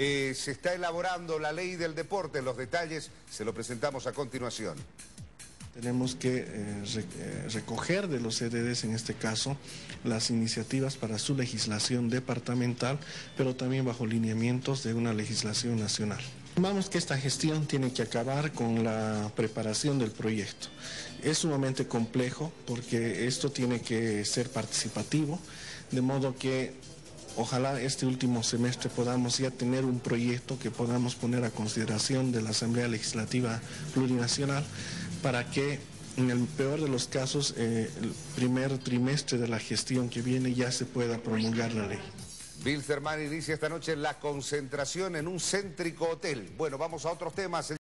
Eh, se está elaborando la ley del deporte, los detalles se lo presentamos a continuación. Tenemos que eh, eh, recoger de los CDDs, en este caso, las iniciativas para su legislación departamental, pero también bajo lineamientos de una legislación nacional. Vamos que esta gestión tiene que acabar con la preparación del proyecto. Es sumamente complejo porque esto tiene que ser participativo, de modo que ojalá este último semestre podamos ya tener un proyecto que podamos poner a consideración de la Asamblea Legislativa Plurinacional para que en el peor de los casos, eh, el primer trimestre de la gestión que viene ya se pueda promulgar la ley. Bilzerman inicia esta noche la concentración en un céntrico hotel. Bueno, vamos a otros temas.